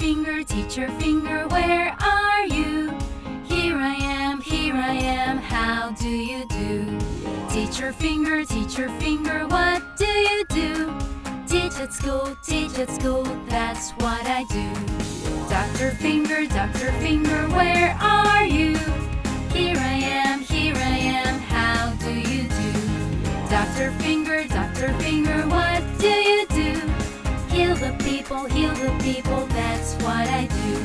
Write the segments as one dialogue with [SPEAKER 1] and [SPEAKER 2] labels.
[SPEAKER 1] finger, teacher finger, where are you? Here I am, here I am, how do you do? Teacher finger, teacher finger, what do you do? Teach at school, teach at school, that's what I do. Doctor finger, doctor finger, where are you? Here I am, here I am, how do you do? Doctor finger, doctor finger, what do you do? Heal the people, heal the people, what I do.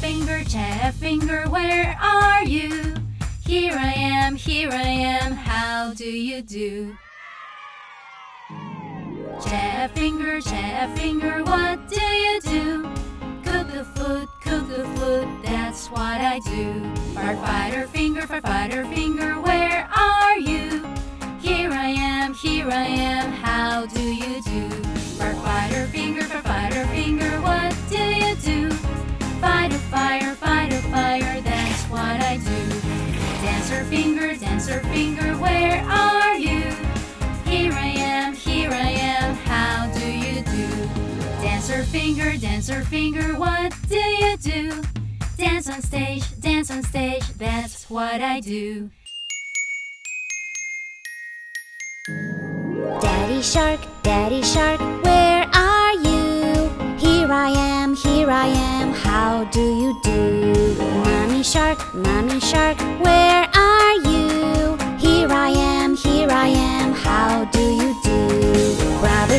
[SPEAKER 1] Finger, chat finger, where are you? Here I am, here I am, how do you do? Chat finger, chat finger, what do you do? Cook the food, cook the food, that's what I do. Firefighter finger, firefighter finger, where are you? Here I am, here I am, finger, where are you? Here I am, here I am, how do you do? Dancer finger, dancer finger, what do you do? Dance on stage, dance on stage, that's what I do.
[SPEAKER 2] Daddy shark, daddy shark, where are you? Here I am, here I am, how do you do? Mommy shark, mommy shark, where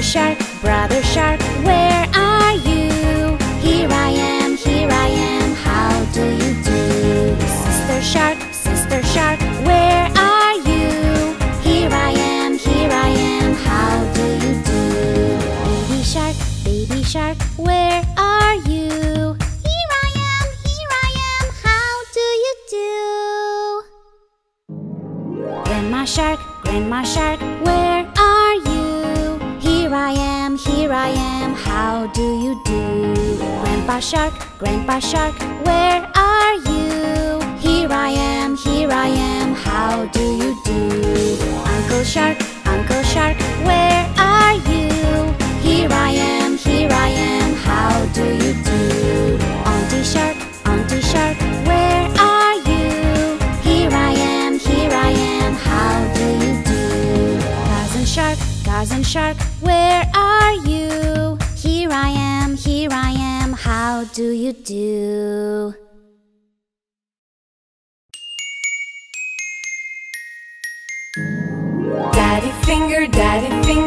[SPEAKER 2] shark, brother shark, where are you? Here I am, here I am, how do you do? Sister shark, sister shark, where are you? Here I am, here I am, how do you do? Baby shark, baby shark, where are you? Here I am, here I am, how do you do? Grandma shark, grandma shark, where? Here I am, here I am, how do you do? Grandpa shark, grandpa shark, where are you? Here I am, here I am, how do you do? Uncle shark, uncle shark, where are you? Here I am, here I am, how do you do? Auntie shark, auntie shark, where are you? Here I am, here I am, how do you do? Cousin shark, cousin shark, do you do?
[SPEAKER 3] Daddy finger, daddy finger,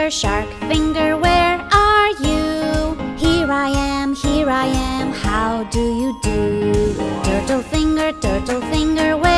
[SPEAKER 3] finger,
[SPEAKER 2] shark finger, where are you? Here I am, here I am, how do you do? Turtle finger, turtle finger, where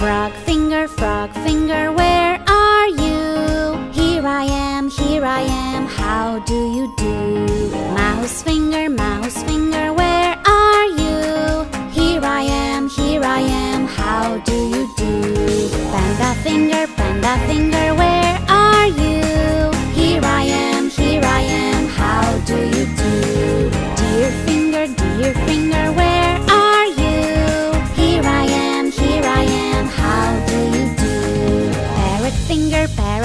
[SPEAKER 2] Frog finger, frog finger, where are you? Here I am, here I am, how do you do?